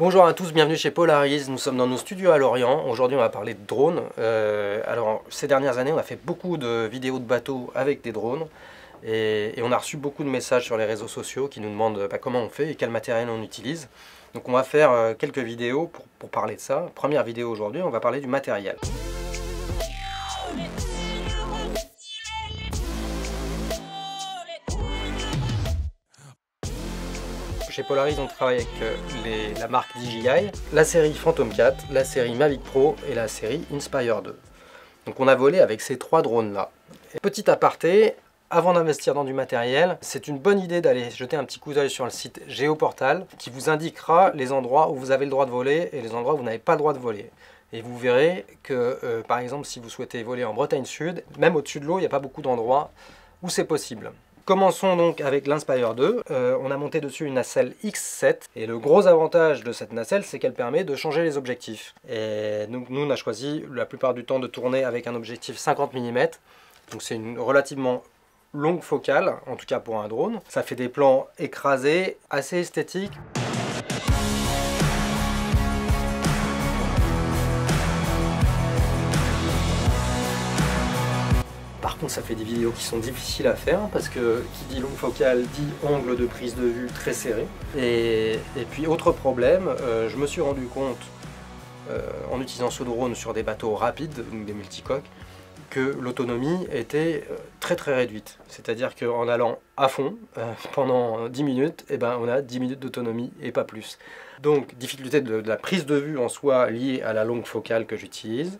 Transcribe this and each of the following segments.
Bonjour à tous, bienvenue chez Polaris, nous sommes dans nos studios à Lorient. Aujourd'hui on va parler de drones. Euh, alors ces dernières années on a fait beaucoup de vidéos de bateaux avec des drones et, on a reçu beaucoup de messages sur les réseaux sociaux qui nous demandent bah, comment on fait et quel matériel on utilise. Donc on va faire euh, quelques vidéos pour, pour parler de ça. Première vidéo aujourd'hui, on va parler du matériel. Chez Polaris, on travaille avec euh, la marque DJI, la série Phantom 4, la série Mavic Pro et la série Inspire 2. Donc on a volé avec ces trois drones-là. Petit aparté, avant d'investir dans du matériel, c'est une bonne idée d'aller jeter un petit coup d'œil sur le site Géoportal qui vous indiquera les endroits où vous avez le droit de voler et les endroits où vous n'avez pas le droit de voler. Et vous verrez que, euh, par exemple, si vous souhaitez voler en Bretagne Sud, même au-dessus de l'eau, il n'y a pas beaucoup d'endroits où c'est possible. Commençons donc avec l'Inspire 2. Euh, on a monté dessus une nacelle X7 et le gros avantage de cette nacelle c'est qu'elle permet de changer les objectifs. Et nous, nous, on a choisi la plupart du temps de tourner avec un objectif 50 mm. Donc c'est une relativement longue focale, en tout cas pour un drone. Ça fait des plans écrasés, assez esthétiques. Ça fait des vidéos qui sont difficiles à faire parce que qui dit longue focale dit angle de prise de vue très serré. Et, puis autre problème, euh, je me suis rendu compte euh, en utilisant ce drone sur des bateaux rapides, des multicoques, que l'autonomie était euh, très très réduite. C'est-à-dire qu'en allant à fond pendant 10 minutes, eh ben, on a 10 minutes d'autonomie et pas plus. Donc difficulté de la prise de vue en soi liée à la longue focale que j'utilise.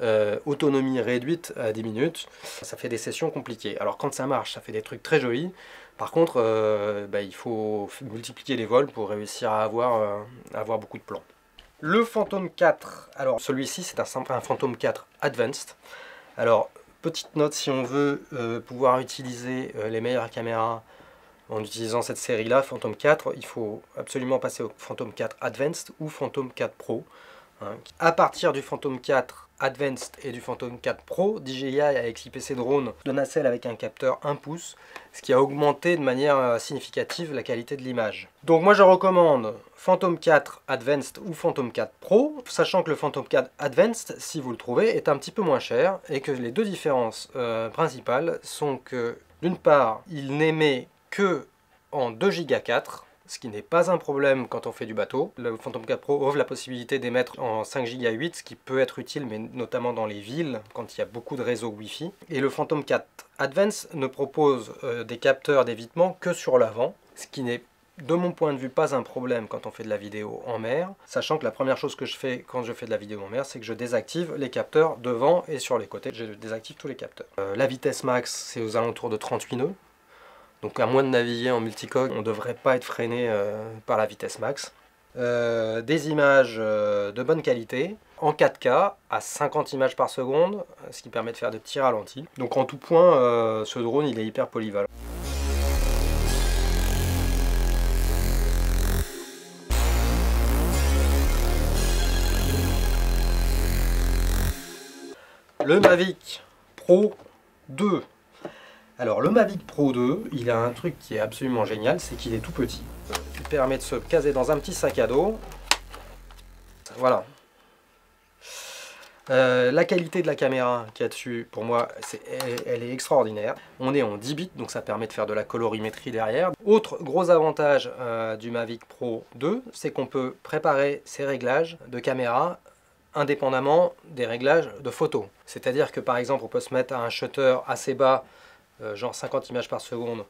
Euh, autonomie réduite à 10 minutes, ça fait des sessions compliquées. Alors quand ça marche, ça fait des trucs très jolis. Par contre, euh, bah, il faut multiplier les vols pour réussir à avoir, euh, beaucoup de plans. Le Phantom 4, alors celui-ci c'est un, Phantom 4 Advanced. Alors, petite note, si on veut pouvoir utiliser les meilleures caméras en utilisant cette série-là, Phantom 4, il faut absolument passer au Phantom 4 Advanced ou Phantom 4 Pro. Hein. À partir du Phantom 4 Advanced et du Phantom 4 Pro, DJI a équipé ses drones de nacelle avec un capteur 1 pouce, ce qui a augmenté de manière euh, significative la qualité de l'image. Donc moi je recommande Phantom 4 Advanced ou Phantom 4 Pro, sachant que le Phantom 4 Advanced, si vous le trouvez, est un petit peu moins cher et que les deux différences euh, principales sont que d'une part, il n'émet que en 2 Go 4 ce qui n'est pas un problème quand on fait du bateau. Le Phantom 4 Pro offre la possibilité d'émettre en 5 Go 8, ce qui peut être utile, mais notamment dans les villes, quand il y a beaucoup de réseaux Wi-Fi. Et le Phantom 4 Advance ne propose euh, des capteurs d'évitement que sur l'avant, ce qui n'est de mon point de vue pas un problème quand on fait de la vidéo en mer, sachant que la première chose que je fais quand je fais de la vidéo en mer, c'est que je désactive les capteurs devant et sur les côtés, je désactive tous les capteurs. Euh, la vitesse max, c'est aux alentours de 38 nœuds, donc à moins de naviguer en multicoque, on ne devrait pas être freiné euh, par la vitesse max. Euh, des images euh, de bonne qualité, en 4K, à 50 images par seconde, ce qui permet de faire des petits ralentis. Donc en tout point, ce drone il est hyper polyvalent. Le Mavic Pro 2 alors le Mavic Pro 2, il a un truc qui est absolument génial, c'est qu'il est tout petit. Il permet de se caser dans un petit sac à dos. Voilà. Euh, la qualité de la caméra qu'il y a dessus, pour moi, elle, est extraordinaire. On est en 10 bits, donc ça permet de faire de la colorimétrie derrière. Autre gros avantage euh, du Mavic Pro 2, c'est qu'on peut préparer ses réglages de caméra indépendamment des réglages de photo. C'est-à-dire que par exemple, on peut se mettre à un shutter assez bas euh, genre 50 images par seconde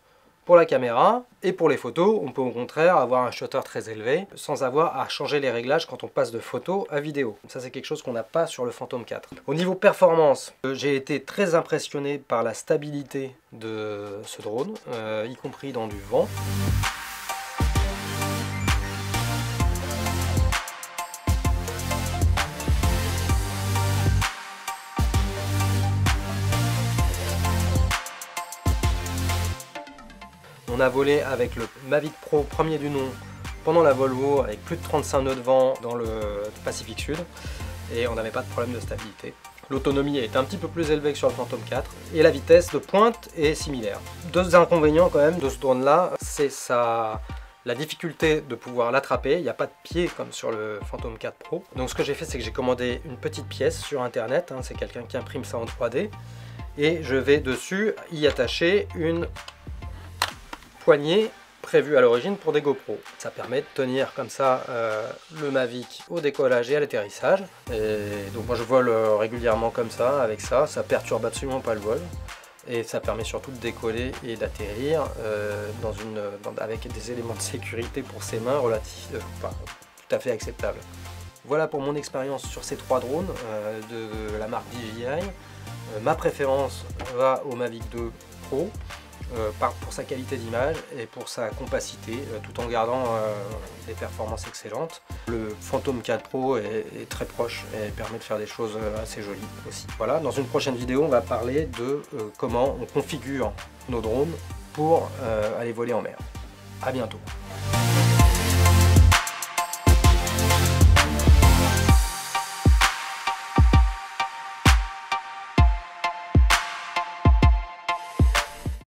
pour la caméra. Et pour les photos on peut au contraire avoir un shutter très élevé sans avoir à changer les réglages quand on passe de photo à vidéo. Ça c'est quelque chose qu'on n'a pas sur le Phantom 4 au niveau performance euh, j'ai été très impressionné par la stabilité de ce drone euh, y compris dans du vent On a volé avec le Mavic Pro premier du nom pendant la Volvo avec plus de 35 nœuds de vent dans le Pacifique Sud et on n'avait pas de problème de stabilité. L'autonomie est un petit peu plus élevée que sur le Phantom 4 et la vitesse de pointe est similaire. Deux inconvénients quand même de ce drone là, c'est la difficulté de pouvoir l'attraper, il n'y a pas de pied comme sur le Phantom 4 Pro. Donc ce que j'ai fait, c'est que j'ai commandé une petite pièce sur internet, hein, c'est quelqu'un qui imprime ça en 3D, et je vais dessus y attacher une poignée prévue à l'origine pour des GoPro. Ça permet de tenir comme ça euh, le Mavic au décollage et à l'atterrissage. Et donc moi je vole euh, régulièrement comme ça, avec ça, ça perturbe absolument pas le vol et ça permet surtout de décoller et d'atterrir euh, avec des éléments de sécurité pour ses mains relatifs, tout à fait acceptables. Voilà pour mon expérience sur ces trois drones de la marque DJI. ma préférence va au Mavic 2 Pro. Euh, pour sa qualité d'image et pour sa compacité, euh, tout en gardant euh, des performances excellentes. Le Phantom 4 Pro est, très proche et permet de faire des choses assez jolies aussi. Voilà, dans une prochaine vidéo, on va parler de comment on configure nos drones pour aller voler en mer. A bientôt